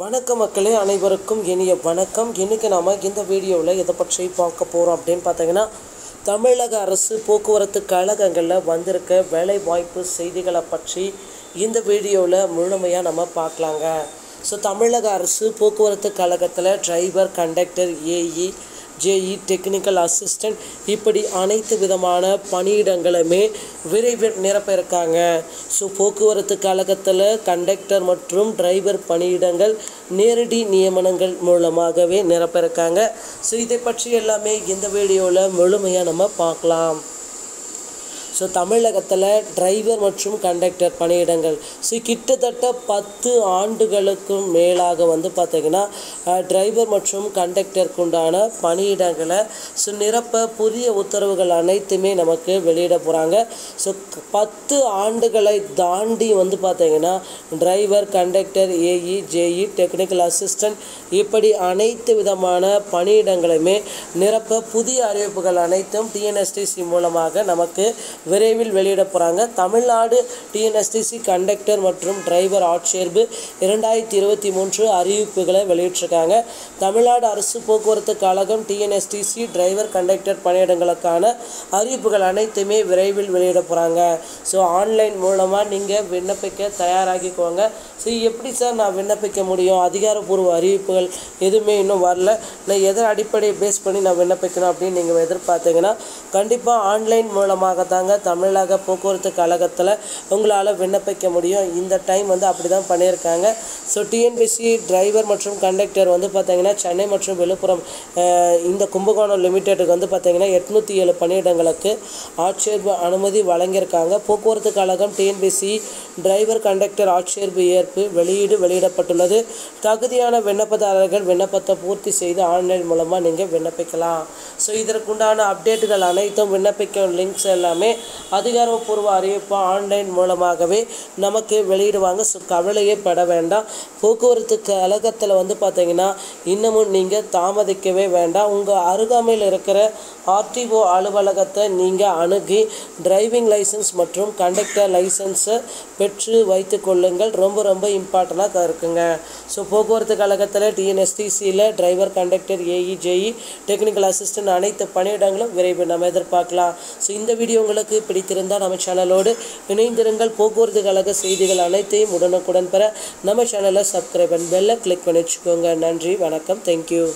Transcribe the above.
வணக்க மக்களே அனைவருக்கும் இனிய வணக்கம். இன்றைக்கி நாம் இந்த வீடியோவில் எதை பற்றி பார்க்க போகிறோம் அப்படின்னு பார்த்தீங்கன்னா தமிழக அரசு போக்குவரத்து கழகங்களில் வந்திருக்க வேலைவாய்ப்பு செய்திகளை பற்றி இந்த வீடியோவில் முழுமையாக நம்ம பார்க்கலாங்க. ஸோ தமிழக அரசு போக்குவரத்து கழகத்தில் driver conductor AE JE technical assistant இப்படி அனைத்து விதமான பணியிடங்களுமே விரைவில் நிரப்ப இருக்காங்க ஸோ போக்குவரத்து கழகத்தில் கண்டக்டர் மற்றும் டிரைவர் பணியிடங்கள் நேரடி நியமனங்கள் மூலமாகவே நிரப்ப இருக்காங்க ஸோ இதை பற்றி எல்லாமே இந்த வீடியோவில் முழுமையாக நம்ம பார்க்கலாம். ஸோ தமிழகத்தில் டிரைவர் மற்றும் கண்டக்டர் பணியிடங்கள். ஸோ கிட்டத்தட்ட பத்து ஆண்டுகளுக்கும் மேலாக வந்து பார்த்திங்கன்னா டிரைவர் மற்றும் கண்டக்டருக்கு உண்டான பணியிடங்களை ஸோ நிரப்ப புதிய உத்தரவுகள் அனைத்துமே நமக்கு வெளியிட போகிறாங்க ஸோ பத்து ஆண்டுகளை தாண்டி வந்து பார்த்திங்கன்னா driver conductor AE JE technical assistant இப்படி அனைத்து விதமான பணியிடங்களையுமே நிரப்ப புதிய அறிவிப்புகள் அனைத்தும் டிஎன்எஸ்டிசி மூலமாக நமக்கு விரைவில் வெளியிட போகிறாங்க தமிழ்நாடு டிஎன்எஸ்டிசி கண்டக்டர் மற்றும் டிரைவர் ஆட்சேர்ப்பு இரண்டாயிரத்தி இருபத்தி மூன்று அறிவிப்புகளை வெளியிட்டிருக்காங்க. தமிழ்நாடு அரசு போக்குவரத்து கழகம் டிஎன்எஸ்டிசி டிரைவர் கண்டக்டர் பணியிடங்களுக்கான அறிவிப்புகள் அனைத்துமே விரைவில் வெளியிட போகிறாங்க ஸோ ஆன்லைன் மூலமாக நீங்கள் விண்ணப்பிக்க தயாராகிக்கோங்க. ஸோ எப்படி சார் நான் விண்ணப்பிக்க முடியும்? அதிகாரப்பூர்வ அறிவிப்புகள் எதுவுமே இன்னும் வரல. நான் எதை அடிப்படையை பேஸ் பண்ணி நான் விண்ணப்பிக்கணும் அப்படின்னு நீங்கள் எதிர்பார்த்தீங்கன்னா கண்டிப்பாக ஆன்லைன் மூலமாக தாங்க தமிழக போக்குவரத்து கழகத்தில் உங்களால் விண்ணப்பிக்க முடியும். இந்த டைம் வந்து அப்படி தான் பண்ணியிருக்காங்க ஸோ டிஎன்பிசி டிரைவர் மற்றும் கண்டக்டர் வந்து பார்த்திங்கன்னா சென்னை மற்றும் விழுப்புரம் இந்த கும்பகோணம் லிமிடெட்டுக்கு வந்து பார்த்தீங்கன்னா எட்நூற்றி ஏழு பணியிடங்களுக்கு ஆட்சேர்ப்பு அனுமதி வழங்கியிருக்காங்க. போக்குவரத்து கழகம் டிஎன்பிசி டிரைவர் கண்டக்டர் ஆட்சேர்ப்பு ஏற்பு வெளியீடு வெளியிடப்பட்டுள்ளது. தகுதியான விண்ணப்பதாரர்கள் விண்ணப்பத்தை பூர்த்தி செய்து ஆன்லைன் மூலமாக நீங்கள் விண்ணப்பிக்கலாம். ஸோ இதற்குண்டான அப்டேட்டுகள் அனைத்தும் விண்ணப்பிக்க லிங்க்ஸ் எல்லாமே அதிகாரப்பூர்வ அறிவிப்பு ஆன்லைன் மூலமாகவே நமக்கு வெளியிடுவாங்க. ஸோ கவலையே பட வேண்டாம். போக்குவரத்து கழகத்தில் வந்து பார்த்தீங்கன்னா இன்னமும் நீங்கள் தாமதிக்கவே வேண்டாம். உங்கள் அருகாமையில் இருக்கிற ஆர்டிஓ அலுவலகத்தை நீங்கள் அணுகி டிரைவிங் லைசன்ஸ் மற்றும் கண்டக்டர் லைசன்ஸை பெற்று வைத்து கொள்ளுங்கள். ரொம்ப ரொம்ப இம்பார்ட்டண்ட்டாக இருக்குங்க. ஸோ போக்குவரத்து கழகத்தில் டிஎன்எஸ்டிசியில் driver conductor AE JE technical assistant அனைத்து பணியிடங்களும் விரைவில் நம்ம எதிர்பார்க்கலாம். ஸோ இந்த வீடியோ உங்களுக்கு பிடித்திருந்தால் நம்ம சேனலோடு இணைந்திருங்கள். போக்குவரத்து கழக செய்திகள் அனைத்தையும் உடனுக்குடன் பெற நம்ம சேனலை சப்ஸ்கிரைப் அண்ட் பெல்லை கிளிக் பண்ணி வச்சுக்கோங்க. நன்றி வணக்கம். தேங்க்யூ